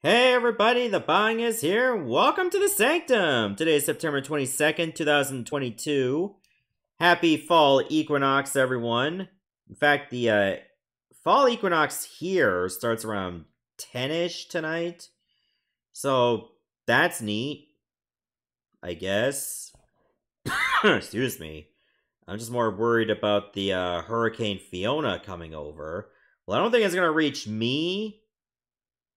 Hey everybody, the Bong is here. Welcome to the Sanctum. Today is September 22nd, 2022. Happy fall equinox, everyone. In fact, the uh, fall equinox here starts around 10-ish tonight. So, that's neat. I guess. Excuse me. I'm just more worried about the uh, Hurricane Fiona coming over. Well, I don't think it's going to reach me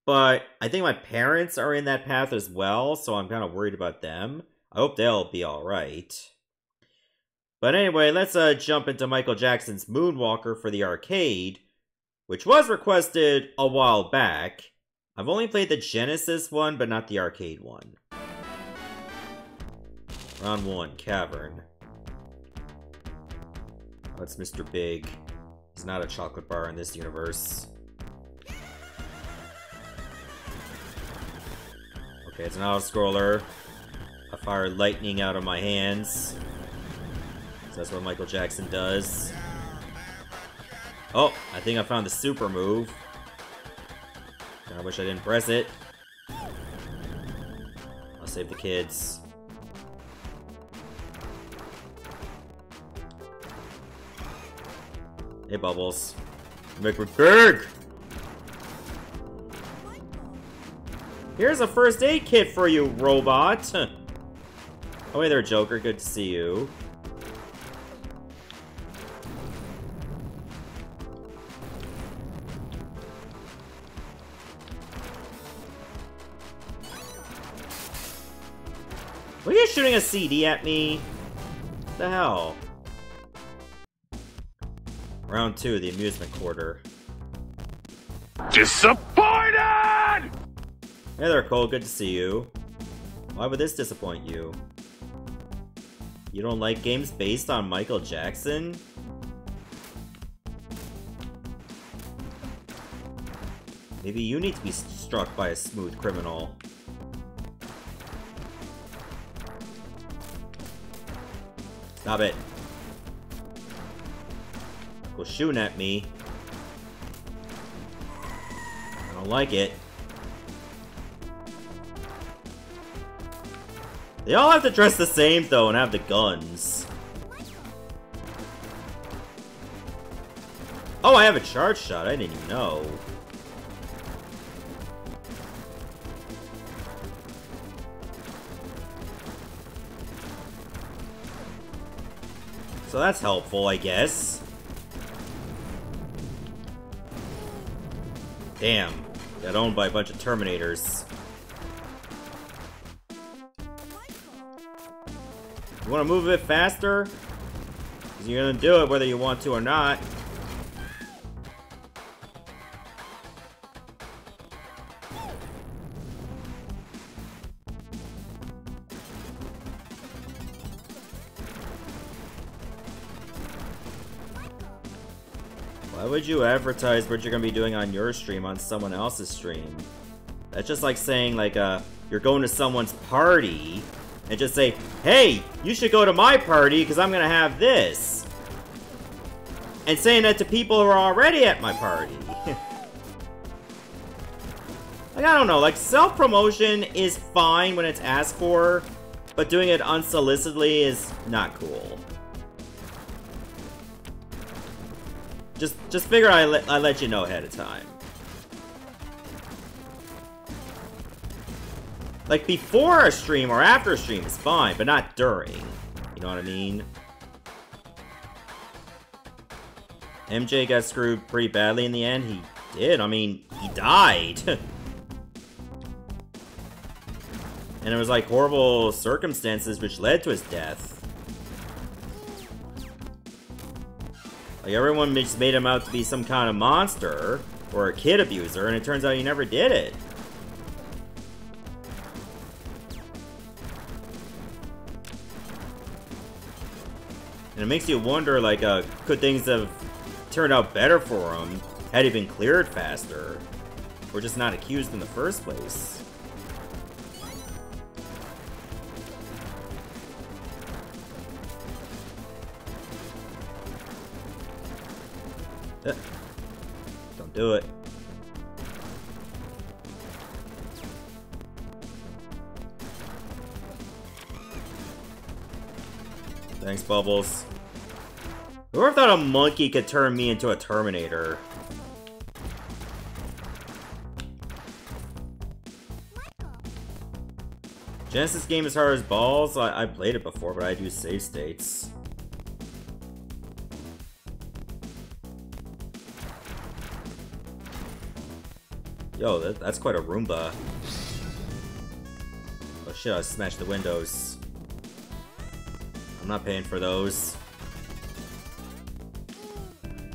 but I think my parents are in that path as well, so I'm kind of worried about them. I hope they'll be alright. But anyway, let's uh, jump into Michael Jackson's Moonwalker for the arcade, which was requested a while back. I've only played the Genesis one, but not the arcade one. Round 1, Cavern. Oh, Mr. Big. He's not a chocolate bar in this universe. Okay, it's an auto-scroller. I fire lightning out of my hands. So that's what Michael Jackson does. Oh, I think I found the super move. I wish I didn't press it. I'll save the kids. Hey, Bubbles. Make me big! Here's a first aid kit for you, robot! oh, hey there, Joker. Good to see you. are you shooting a CD at me? What the hell? Round two, the amusement quarter. Disappointed! Hey there, Cole. Good to see you. Why would this disappoint you? You don't like games based on Michael Jackson? Maybe you need to be struck by a smooth criminal. Stop it. Go shooting at me. I don't like it. They all have to dress the same, though, and have the guns. Oh, I have a charge shot. I didn't even know. So that's helpful, I guess. Damn. Got owned by a bunch of Terminators. You want to move a bit faster? Because you're going to do it whether you want to or not. Why would you advertise what you're to be doing on your stream on someone else's stream? That's just like saying, like, uh, you're going to someone's party and just say, hey, you should go to my party because I'm going to have this. And saying that to people who are already at my party. like, I don't know, like, self-promotion is fine when it's asked for, but doing it unsolicitedly is not cool. Just, just figure I let, I let you know ahead of time. Like, before a stream or after a stream is fine, but not during. You know what I mean? MJ got screwed pretty badly in the end. He did. I mean, he died. and it was like horrible circumstances which led to his death. Like, everyone just made him out to be some kind of monster or a kid abuser, and it turns out he never did it. And it makes you wonder, like, uh, could things have turned out better for him had he been cleared faster? Or just not accused in the first place? Eh. Don't do it. Thanks, Bubbles. Whoever thought a monkey could turn me into a Terminator? Genesis game is hard as balls? I, I played it before, but I do save states. Yo, that, that's quite a Roomba. Oh shit, I smashed the windows. I'm not paying for those.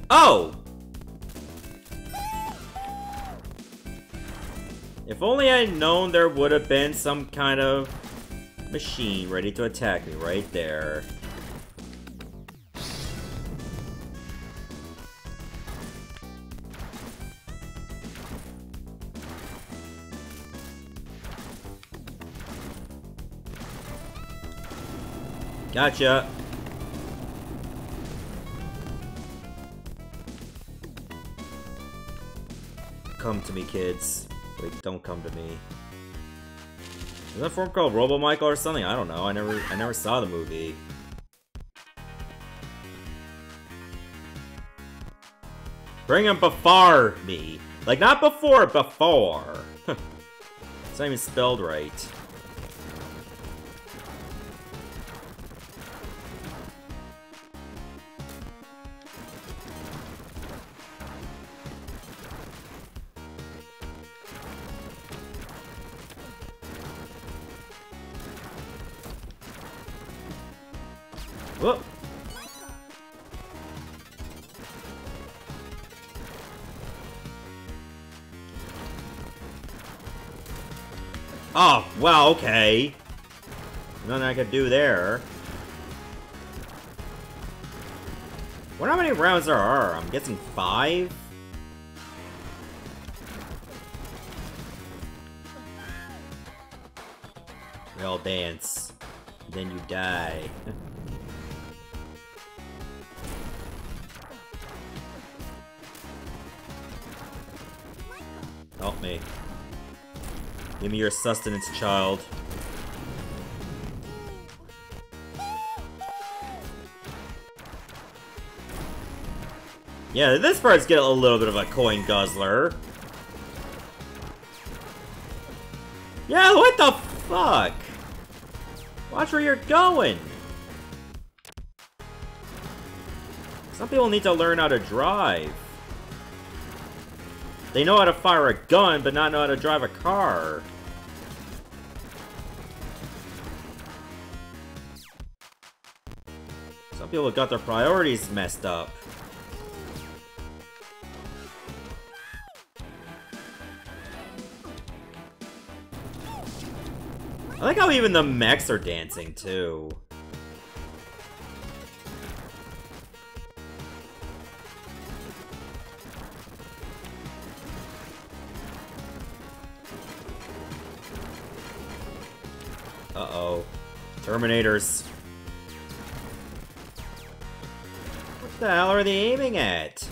Oh! If only I would known there would have been some kind of machine ready to attack me right there. Gotcha. Come to me, kids. Wait, don't come to me. Is that form called Robo Michael or something? I don't know. I never I never saw the movie. Bring him before me. Like, not before, before. it's not even spelled right. Okay. Nothing I could do there. wonder how many rounds there are. I'm guessing five? We all dance. Then you die. Help me. Give me your sustenance, child. Yeah, this part's get a little bit of a coin guzzler. Yeah, what the fuck? Watch where you're going! Some people need to learn how to drive. They know how to fire a gun, but not know how to drive a car. Some people have got their priorities messed up. I like how even the mechs are dancing, too. Terminators. What the hell are they aiming at?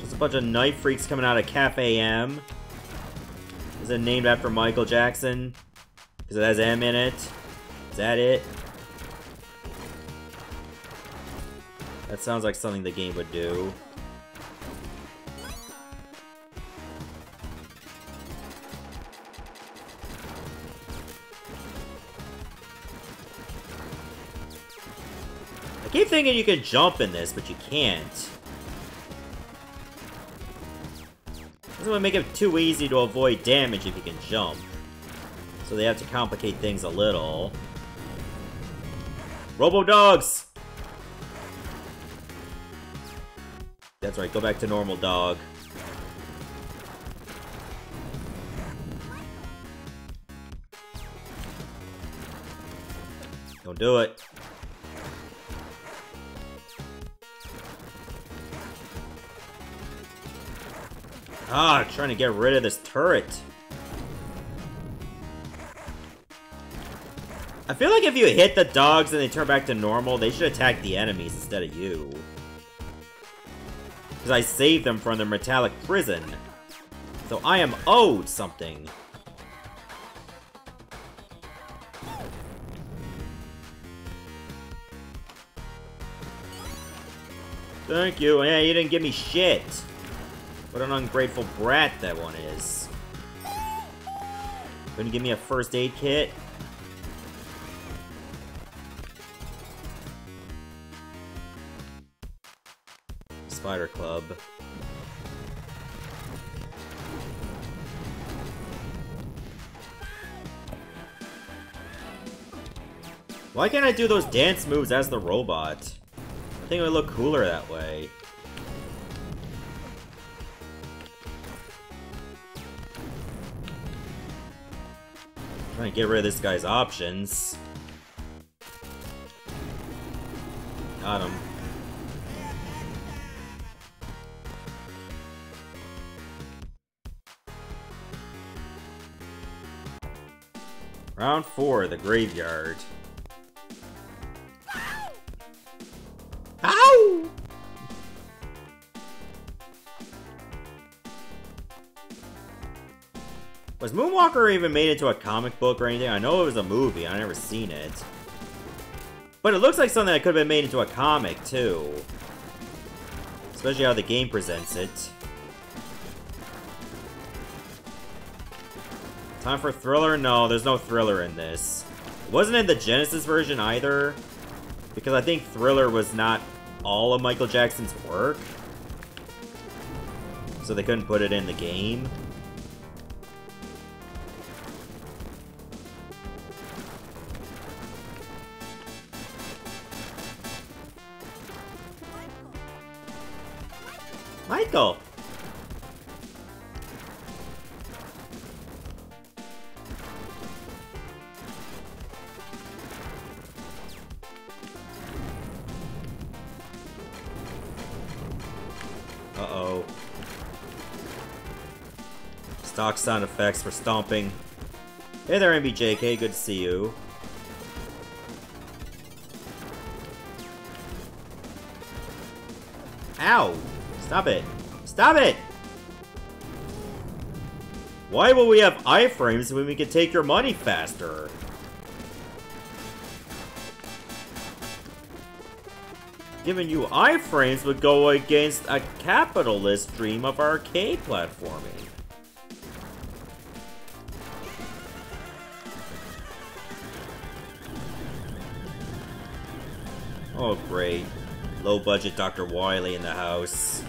Just a bunch of knife freaks coming out of Cafe M. Is it named after Michael Jackson? Because it has M in it? Is that it? That sounds like something the game would do. Thinking you can jump in this, but you can't. This would make it too easy to avoid damage if you can jump. So they have to complicate things a little. Robo Dogs! That's right, go back to normal dog. Don't do it. Ah, trying to get rid of this turret. I feel like if you hit the dogs and they turn back to normal, they should attack the enemies instead of you. Because I saved them from their metallic prison. So I am owed something. Thank you. Yeah, you didn't give me shit. What an ungrateful brat that one is. Couldn't give me a first aid kit? Spider Club. Why can't I do those dance moves as the robot? I think it would look cooler that way. Trying to get rid of this guy's options. Got him. Round 4, the graveyard. Moonwalker even made into a comic book or anything? I know it was a movie, I never seen it. But it looks like something that could have been made into a comic, too. Especially how the game presents it. Time for Thriller? No, there's no Thriller in this. It wasn't in the Genesis version either. Because I think Thriller was not all of Michael Jackson's work. So they couldn't put it in the game. Michael! Uh-oh. Stock sound effects for stomping. Hey there, MBJK, good to see you. Stop it! Stop it! Why will we have iframes when we can take your money faster? Giving you iframes would go against a capitalist dream of arcade platforming. Oh great. Low budget Dr. Wily in the house.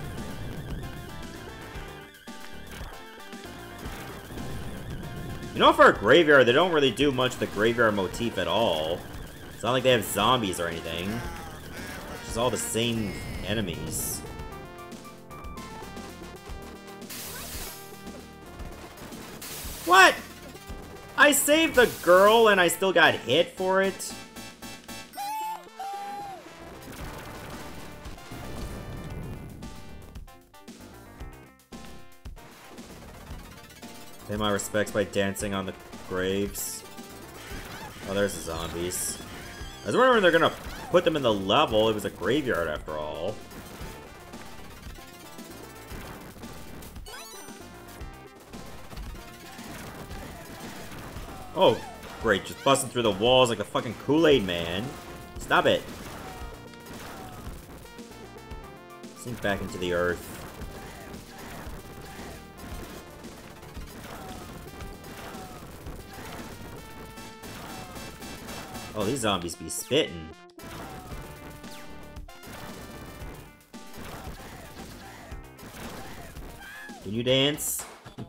You know, for a graveyard, they don't really do much the graveyard motif at all. It's not like they have zombies or anything. It's just all the same enemies. What? I saved the girl and I still got hit for it? Pay my respects by dancing on the graves. Oh, there's the zombies. I was wondering they're gonna put them in the level. It was a graveyard after all. Oh, great. Just busting through the walls like a fucking Kool-Aid man. Stop it. Sink back into the earth. These zombies be spitting. Can you dance?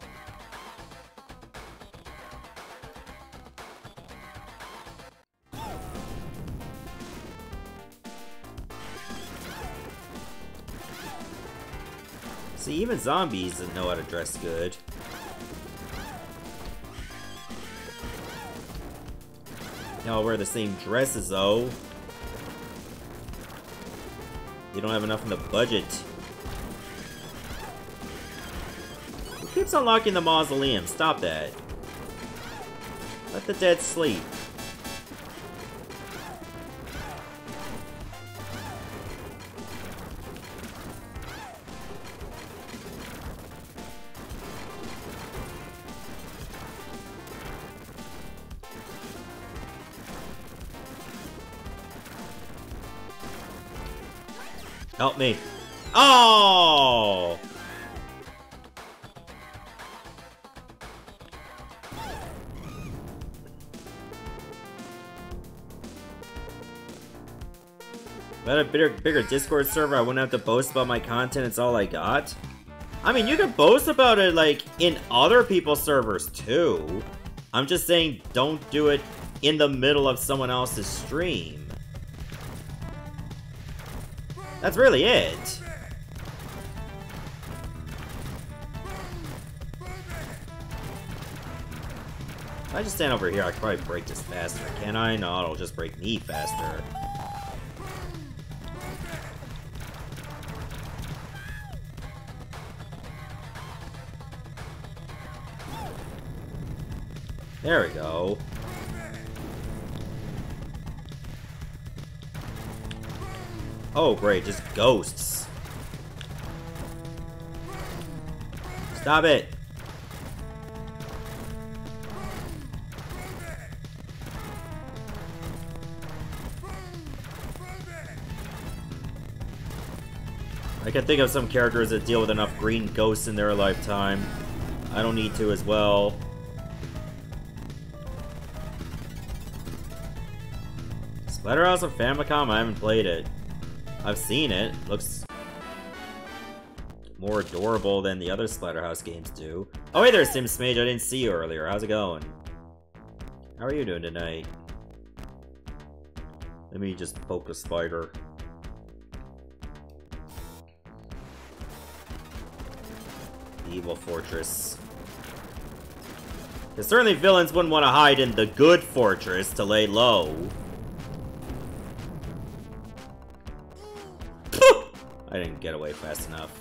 See, even zombies know how to dress good. All wear the same dresses, though. You don't have enough in the budget. Who keeps unlocking the mausoleum? Stop that. Let the dead sleep. Help me. Oh! If I had a bigger, bigger Discord server, I wouldn't have to boast about my content, it's all I got. I mean, you can boast about it, like, in other people's servers, too. I'm just saying, don't do it in the middle of someone else's stream. That's really it. If I just stand over here, I probably break this faster, can I? No, it'll just break me faster. There we go. Oh, great, just ghosts. Stop it! I can think of some characters that deal with enough green ghosts in their lifetime. I don't need to as well. Splatterhouse of Famicom, I haven't played it. I've seen it. Looks more adorable than the other Splatterhouse games do. Oh, hey there, SimSmage. I didn't see you earlier. How's it going? How are you doing tonight? Let me just poke a spider. Evil Fortress. Because certainly villains wouldn't want to hide in the good fortress to lay low. Get away fast enough.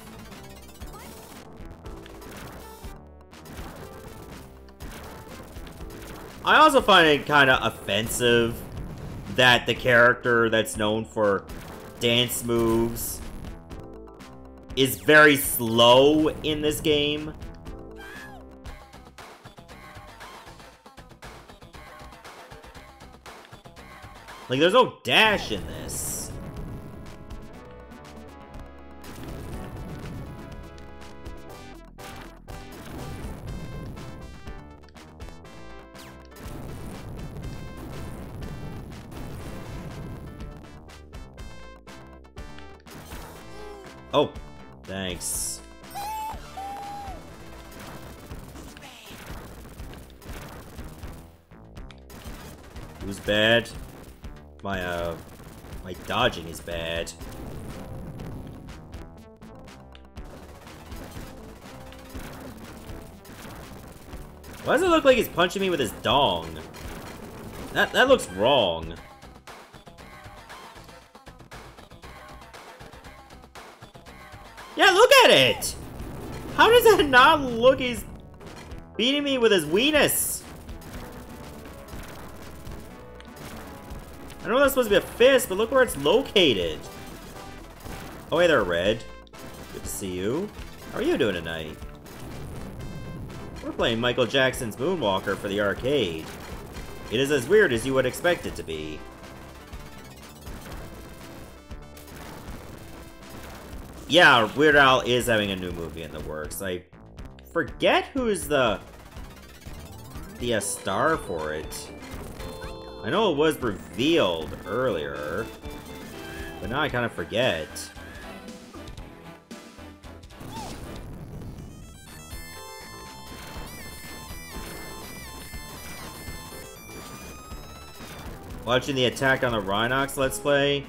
I also find it kind of offensive that the character that's known for dance moves is very slow in this game. Like, there's no dash in this. Why does it look like he's punching me with his dong? That, that looks wrong. Yeah, look at it! How does that not look he's beating me with his weenus? I know that's supposed to be a fist, but look where it's located. Oh, hey there, Red. Good to see you. How are you doing tonight? We're playing Michael Jackson's Moonwalker for the arcade. It is as weird as you would expect it to be. Yeah, Weird Al is having a new movie in the works. I forget who's the the uh, star for it. I know it was revealed earlier, but now I kind of forget. Watching the Attack on the Rhynocs Let's Play.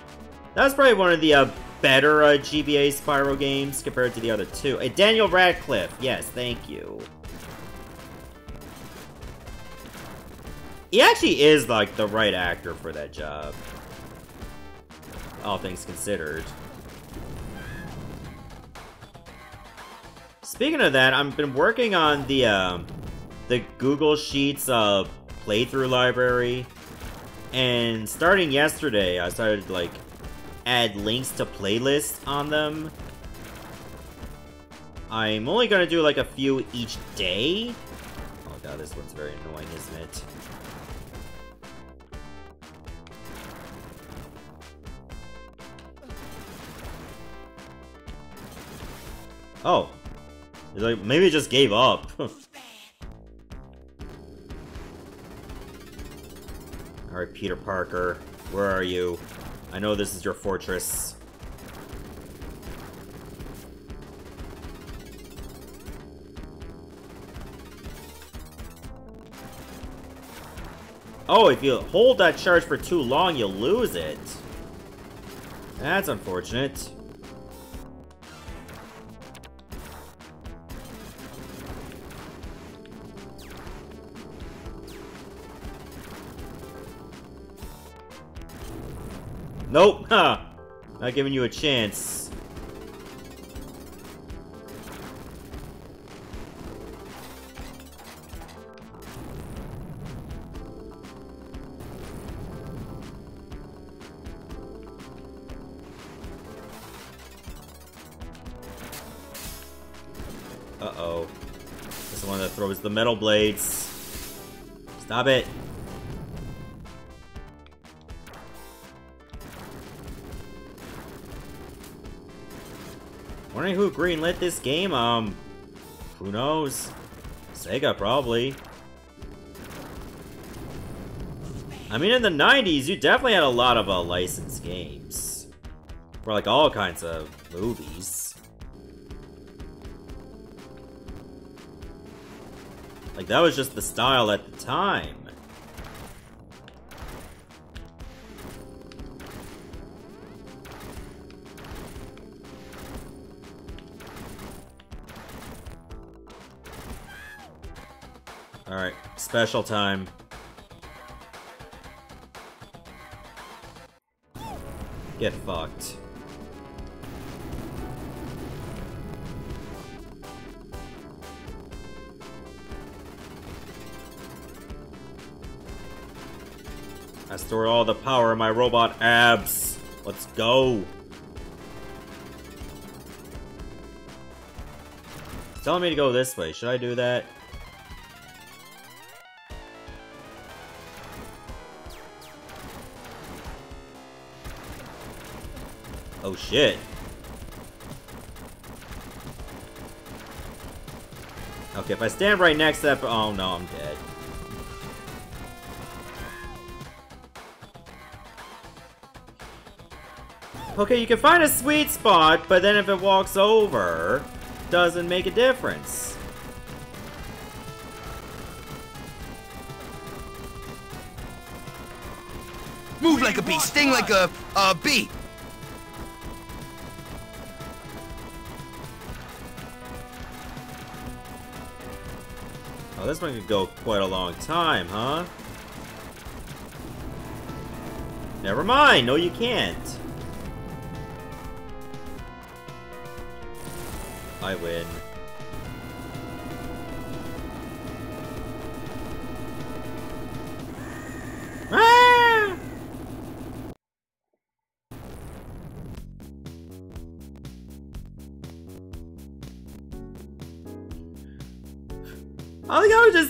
That's probably one of the uh, better uh, GBA Spyro games compared to the other two. Uh, Daniel Radcliffe, yes, thank you. He actually is, like, the right actor for that job. All things considered. Speaking of that, I've been working on the, um, the Google Sheets, uh, playthrough library. And starting yesterday, I started, like, add links to playlists on them. I'm only gonna do, like, a few each day. Oh god, this one's very annoying, isn't it? Oh. Like, maybe it just gave up. Alright, Peter Parker. Where are you? I know this is your fortress. Oh, if you hold that charge for too long, you'll lose it. That's unfortunate. Nope, huh. Not giving you a chance. Uh-oh. This is the one that throws the metal blades. Stop it. Wondering who greenlit this game? Um, who knows? Sega, probably. I mean, in the 90s, you definitely had a lot of uh, licensed games. For, like, all kinds of movies. Like, that was just the style at the time. Special time. Get fucked. I store all the power in my robot abs. Let's go. Telling me to go this way. Should I do that? Shit. Okay, if I stand right next to that- oh no, I'm dead. Okay, you can find a sweet spot, but then if it walks over, doesn't make a difference. Move like a bee, sting like a, a bee. Oh, this one could go quite a long time, huh? Never mind! No, you can't! I win.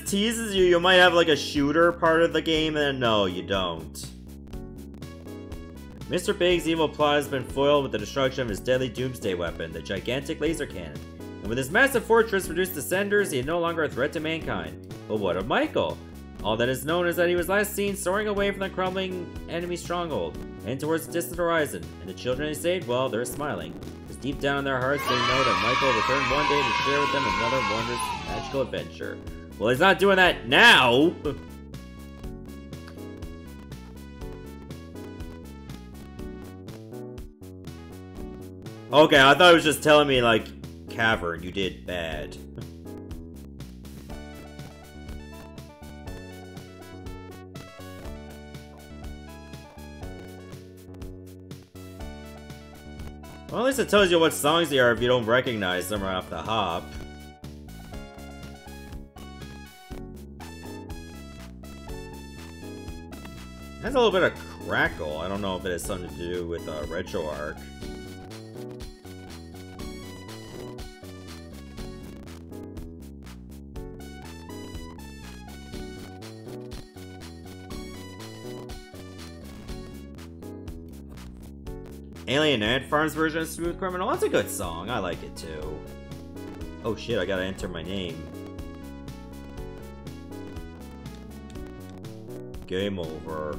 Teases you. You might have like a shooter part of the game, and no, you don't. Mr. Big's evil plot has been foiled with the destruction of his deadly doomsday weapon, the gigantic laser cannon. And with his massive fortress reduced to cinders, he is no longer a threat to mankind. But what of Michael? All that is known is that he was last seen soaring away from the crumbling enemy stronghold, and towards the distant horizon. And the children he saved, well, they're smiling. Because deep down in their hearts, they know that Michael will return one day to share with them another wondrous, magical adventure. Well, he's not doing that now! Okay, I thought it was just telling me, like, Cavern, you did bad. well, at least it tells you what songs they are if you don't recognize them right off the hop. Has a little bit of crackle. I don't know if it has something to do with uh, RetroArch. Alien Ant Farm's version of Smooth Criminal, that's a good song. I like it too. Oh shit, I gotta enter my name. Game over.